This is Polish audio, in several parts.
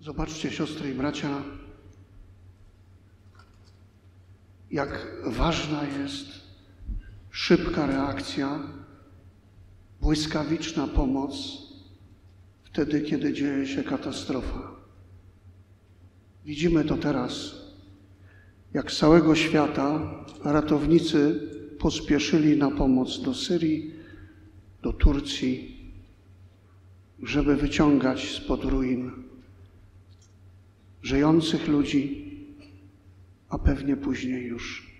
Zobaczcie, siostry i bracia, jak ważna jest szybka reakcja, błyskawiczna pomoc wtedy, kiedy dzieje się katastrofa. Widzimy to teraz, jak z całego świata ratownicy pospieszyli na pomoc do Syrii, do Turcji, żeby wyciągać spod ruin żyjących ludzi, a pewnie później już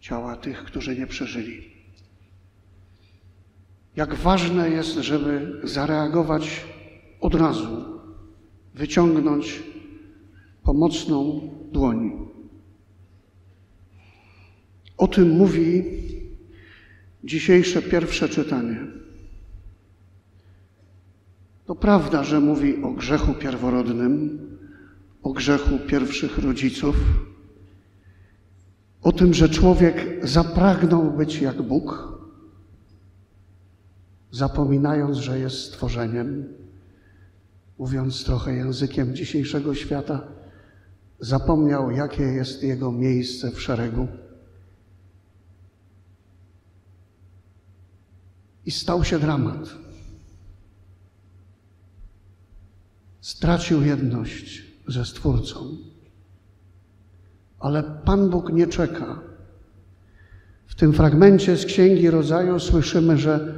ciała tych, którzy nie przeżyli. Jak ważne jest, żeby zareagować od razu, wyciągnąć pomocną dłoń. O tym mówi dzisiejsze pierwsze czytanie. To prawda, że mówi o grzechu pierworodnym, o grzechu pierwszych rodziców, o tym, że człowiek zapragnął być jak Bóg, zapominając, że jest stworzeniem, mówiąc trochę językiem dzisiejszego świata, zapomniał, jakie jest jego miejsce w szeregu. I stał się dramat. Stracił jedność ze Stwórcą. Ale Pan Bóg nie czeka. W tym fragmencie z Księgi Rodzaju słyszymy, że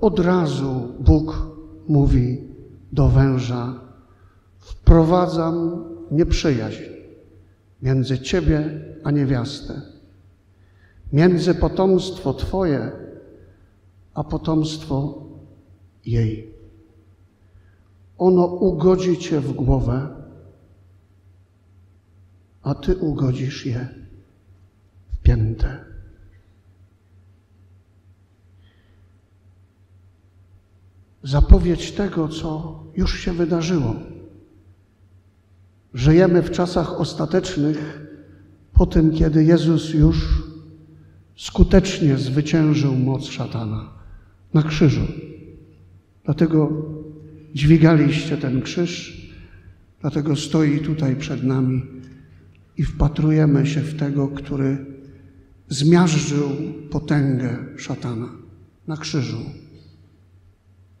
od razu Bóg mówi do węża: Wprowadzam nieprzyjaźń między Ciebie a niewiastę, między potomstwo Twoje a potomstwo jej. Ono ugodzi Cię w głowę, a Ty ugodzisz je w piętę. Zapowiedź tego, co już się wydarzyło. Żyjemy w czasach ostatecznych, po tym, kiedy Jezus już skutecznie zwyciężył moc szatana na krzyżu. Dlatego dźwigaliście ten krzyż, dlatego stoi tutaj przed nami i wpatrujemy się w tego, który zmiażdżył potęgę szatana na krzyżu.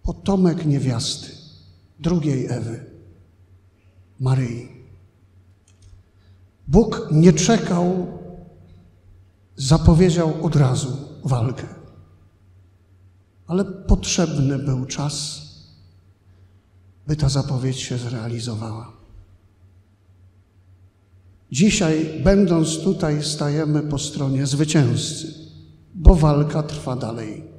Potomek niewiasty, drugiej Ewy, Maryi. Bóg nie czekał, zapowiedział od razu walkę. Ale potrzebny był czas, by ta zapowiedź się zrealizowała. Dzisiaj, będąc tutaj, stajemy po stronie zwycięzcy, bo walka trwa dalej.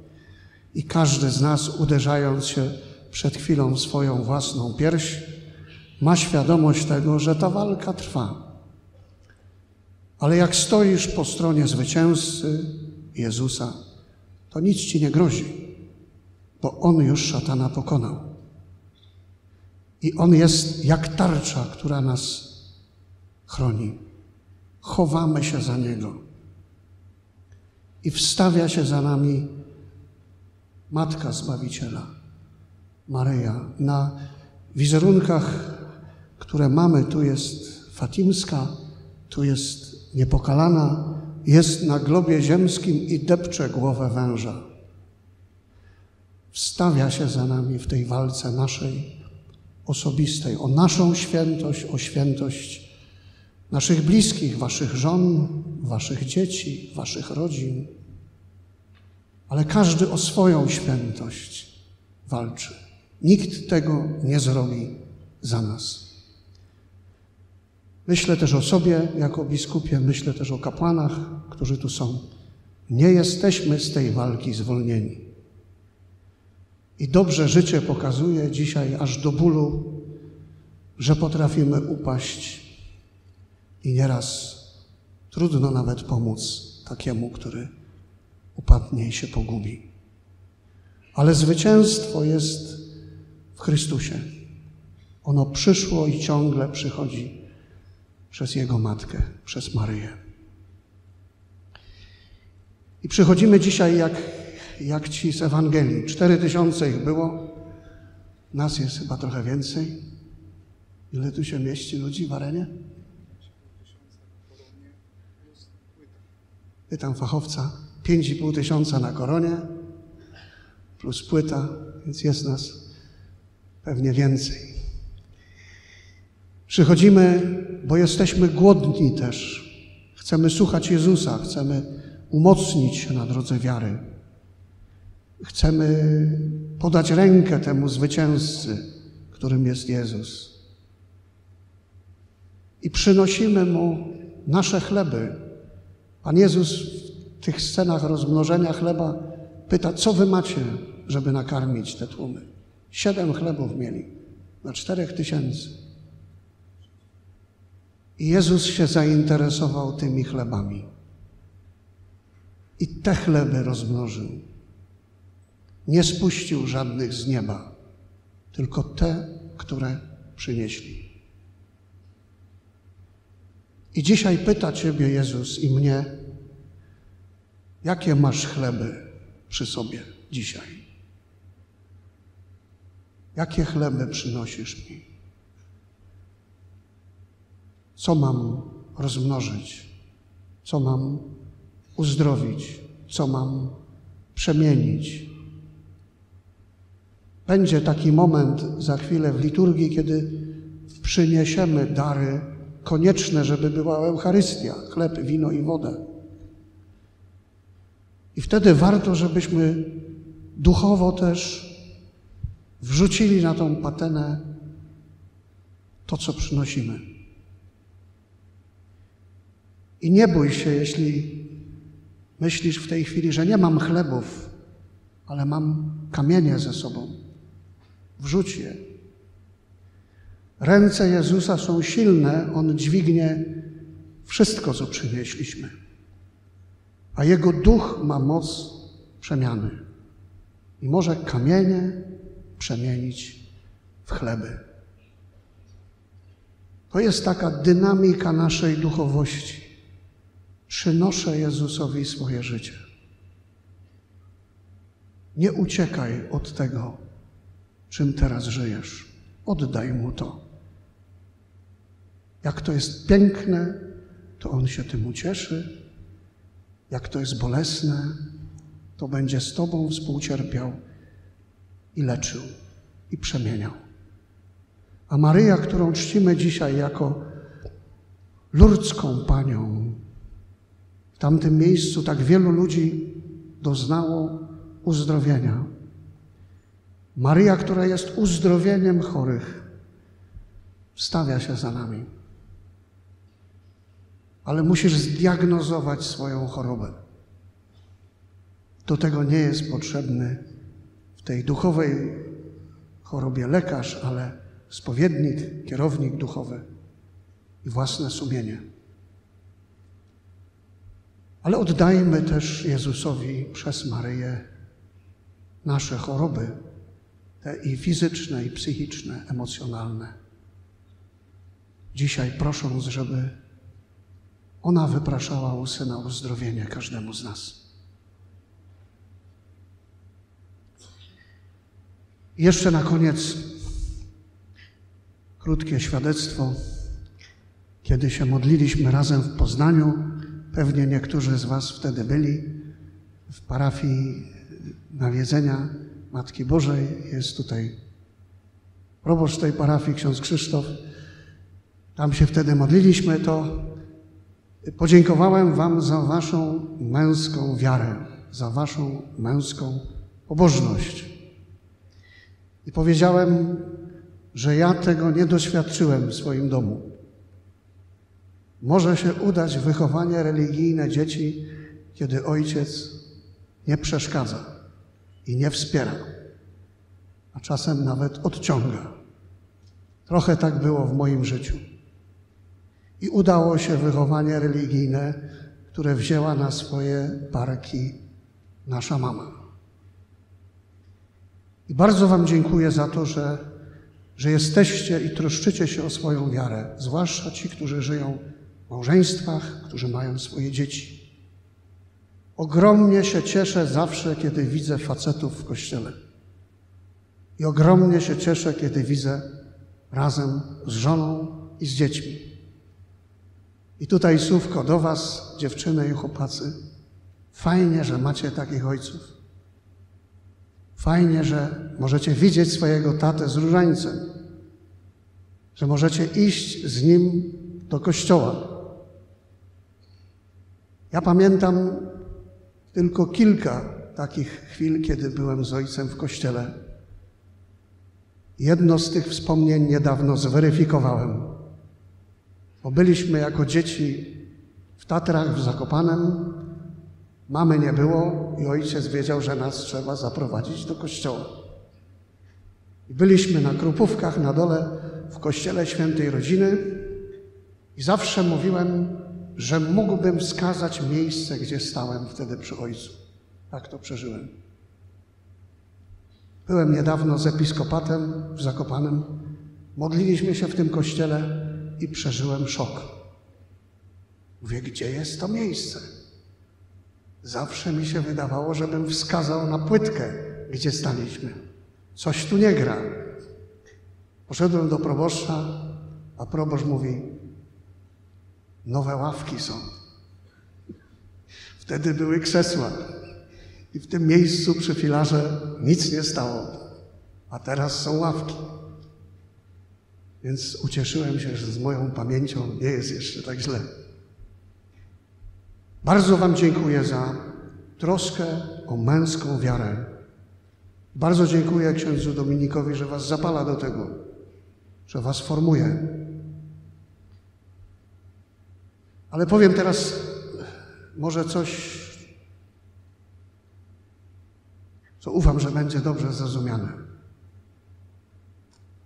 I każdy z nas, uderzając się przed chwilą swoją własną pierś, ma świadomość tego, że ta walka trwa. Ale jak stoisz po stronie zwycięzcy Jezusa, to nic ci nie grozi, bo On już szatana pokonał. I On jest jak tarcza, która nas chroni. Chowamy się za Niego. I wstawia się za nami Matka Zbawiciela, Maryja. Na wizerunkach, które mamy, tu jest Fatimska, tu jest niepokalana, jest na globie ziemskim i depcze głowę węża. Wstawia się za nami w tej walce naszej osobistej, o naszą świętość, o świętość naszych bliskich, waszych żon, waszych dzieci, waszych rodzin. Ale każdy o swoją świętość walczy. Nikt tego nie zrobi za nas. Myślę też o sobie jako biskupie, myślę też o kapłanach, którzy tu są. Nie jesteśmy z tej walki zwolnieni. I dobrze życie pokazuje dzisiaj aż do bólu, że potrafimy upaść i nieraz trudno nawet pomóc takiemu, który upadnie i się pogubi. Ale zwycięstwo jest w Chrystusie. Ono przyszło i ciągle przychodzi przez Jego Matkę, przez Maryję. I przychodzimy dzisiaj jak, jak ci z Ewangelii. Cztery tysiące ich było, nas jest chyba trochę więcej. Ile tu się mieści ludzi w arenie? Pytam fachowca. Pięć i pół tysiąca na koronie plus płyta, więc jest nas pewnie więcej. Przychodzimy, bo jesteśmy głodni też. Chcemy słuchać Jezusa, chcemy umocnić się na drodze wiary. Chcemy podać rękę temu zwycięzcy, którym jest Jezus. I przynosimy Mu nasze chleby. Pan Jezus tych scenach rozmnożenia chleba pyta, co wy macie, żeby nakarmić te tłumy. Siedem chlebów mieli na czterech tysięcy. I Jezus się zainteresował tymi chlebami. I te chleby rozmnożył. Nie spuścił żadnych z nieba, tylko te, które przynieśli. I dzisiaj pyta Ciebie Jezus i mnie, jakie masz chleby przy sobie dzisiaj? Jakie chleby przynosisz mi? Co mam rozmnożyć? Co mam uzdrowić? Co mam przemienić? Będzie taki moment za chwilę w liturgii, kiedy przyniesiemy dary konieczne, żeby była Eucharystia, chleb, wino i wodę. I wtedy warto, żebyśmy duchowo też wrzucili na tą patenę to, co przynosimy. I nie bój się, jeśli myślisz w tej chwili, że nie mam chlebów, ale mam kamienie ze sobą. Wrzuć je. Ręce Jezusa są silne, On dźwignie wszystko, co przynieśliśmy. A Jego duch ma moc przemiany. I może kamienie przemienić w chleby. To jest taka dynamika naszej duchowości. Przynoszę Jezusowi swoje życie. Nie uciekaj od tego, czym teraz żyjesz. Oddaj mu to. Jak to jest piękne, to on się tym ucieszy. Jak to jest bolesne, to będzie z Tobą współcierpiał i leczył i przemieniał. A Maryja, którą czcimy dzisiaj jako lurdzką Panią, w tamtym miejscu tak wielu ludzi doznało uzdrowienia. Maryja, która jest uzdrowieniem chorych, stawia się za nami. Ale musisz zdiagnozować swoją chorobę. Do tego nie jest potrzebny w tej duchowej chorobie lekarz, ale spowiednik, kierownik duchowy i własne sumienie. Ale oddajmy też Jezusowi przez Maryję nasze choroby, te i fizyczne, i psychiczne, emocjonalne. Dzisiaj prosząc, żeby ona wypraszała u Syna uzdrowienie każdemu z nas. Jeszcze na koniec krótkie świadectwo. Kiedy się modliliśmy razem w Poznaniu, pewnie niektórzy z Was wtedy byli, w parafii nawiedzenia Matki Bożej. Jest tutaj proboszcz tej parafii, ksiądz Krzysztof. Tam się wtedy modliliśmy, to podziękowałem Wam za Waszą męską wiarę, za Waszą męską pobożność. I powiedziałem, że ja tego nie doświadczyłem w swoim domu. Może się udać wychowanie religijne dzieci, kiedy ojciec nie przeszkadza i nie wspiera, a czasem nawet odciąga. Trochę tak było w moim życiu. I udało się wychowanie religijne, które wzięła na swoje barki nasza mama. I bardzo Wam dziękuję za to, że że jesteście i troszczycie się o swoją wiarę, zwłaszcza ci, którzy żyją w małżeństwach, którzy mają swoje dzieci. Ogromnie się cieszę zawsze, kiedy widzę facetów w kościele. I ogromnie się cieszę, kiedy widzę razem z żoną i z dziećmi. I tutaj słówko do Was, dziewczyny i chłopacy. Fajnie, że macie takich ojców. Fajnie, że możecie widzieć swojego tatę z różańcem, że możecie iść z nim do kościoła. Ja pamiętam tylko kilka takich chwil, kiedy byłem z ojcem w kościele. Jedno z tych wspomnień niedawno zweryfikowałem, bo byliśmy jako dzieci w Tatrach, w Zakopanem. Mamy nie było i ojciec wiedział, że nas trzeba zaprowadzić do kościoła. Byliśmy na Krupówkach na dole w kościele świętej rodziny i zawsze mówiłem, że mógłbym wskazać miejsce, gdzie stałem wtedy przy ojcu. Tak to przeżyłem. Byłem niedawno z episkopatem w Zakopanem. Modliliśmy się w tym kościele i przeżyłem szok. Mówię, gdzie jest to miejsce? Zawsze mi się wydawało, żebym wskazał na płytkę, gdzie staliśmy. Coś tu nie gra. Poszedłem do proboszcza, a proboszcz mówi, nowe ławki są. Wtedy były krzesła. I w tym miejscu przy filarze nic nie stało. A teraz są ławki. Więc ucieszyłem się, że z moją pamięcią nie jest jeszcze tak źle. Bardzo Wam dziękuję za troskę o męską wiarę. Bardzo dziękuję księdzu Dominikowi, że Was zapala do tego, że Was formuje. Ale powiem teraz może coś, co ufam, że będzie dobrze zrozumiane.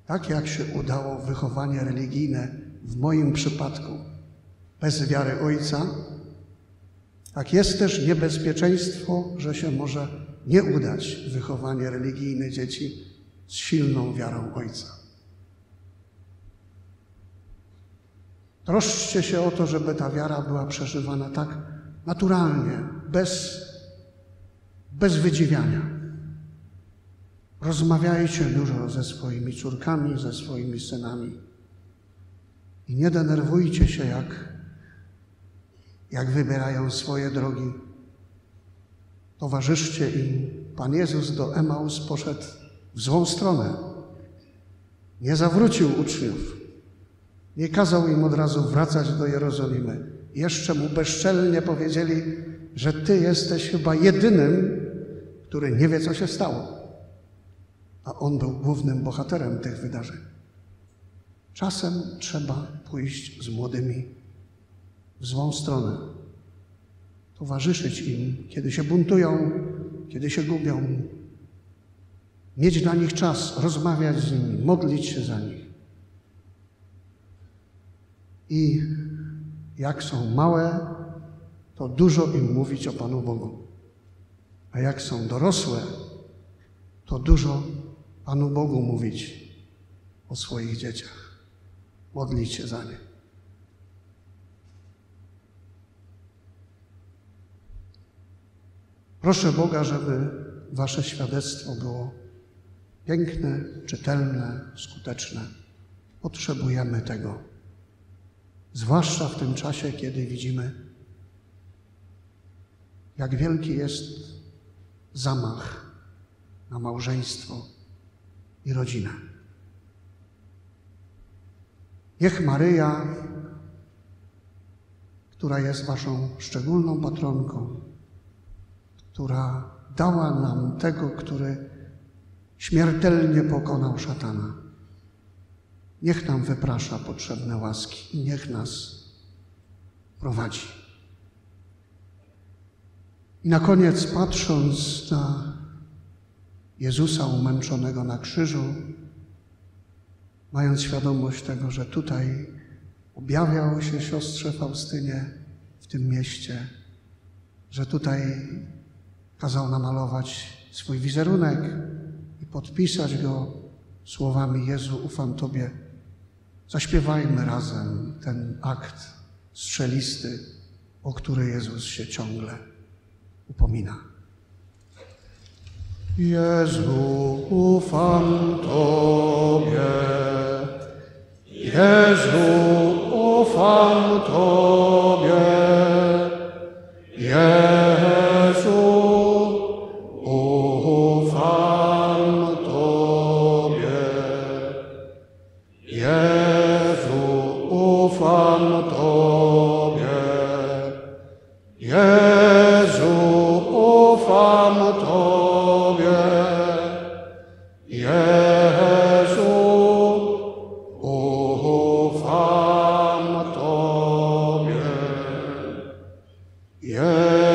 Tak jak się udało wychowanie religijne w moim przypadku bez wiary ojca, tak jest też niebezpieczeństwo, że się może nie udać wychowanie religijne dzieci z silną wiarą ojca. Troszczcie się o to, żeby ta wiara była przeżywana tak naturalnie, bez, bez wydziwiania. Rozmawiajcie dużo ze swoimi córkami, ze swoimi synami. I nie denerwujcie się, jak, jak wybierają swoje drogi. Towarzyszcie im. Pan Jezus do Emaus poszedł w złą stronę. Nie zawrócił uczniów. Nie kazał im od razu wracać do Jerozolimy. Jeszcze mu bezczelnie powiedzieli, że Ty jesteś chyba jedynym, który nie wie, co się stało a on był głównym bohaterem tych wydarzeń. Czasem trzeba pójść z młodymi w złą stronę, towarzyszyć im, kiedy się buntują, kiedy się gubią, mieć dla nich czas, rozmawiać z nimi, modlić się za nich. I jak są małe, to dużo im mówić o Panu Bogu. A jak są dorosłe, to dużo Panu Bogu mówić o swoich dzieciach. Modlić się za nie. Proszę Boga, żeby Wasze świadectwo było piękne, czytelne, skuteczne. Potrzebujemy tego. Zwłaszcza w tym czasie, kiedy widzimy, jak wielki jest zamach na małżeństwo i rodzinę. Niech Maryja, która jest Waszą szczególną patronką, która dała nam tego, który śmiertelnie pokonał szatana, niech nam wyprasza potrzebne łaski i niech nas prowadzi. I na koniec, patrząc na Jezusa umęczonego na krzyżu, mając świadomość tego, że tutaj objawiał się siostrze Faustynie w tym mieście, że tutaj kazał namalować swój wizerunek i podpisać go słowami Jezu, ufam Tobie. Zaśpiewajmy razem ten akt strzelisty, o który Jezus się ciągle upomina. Jezu, ufam Tobie. Jezu, ufam Tobie. Jezu, Yeah.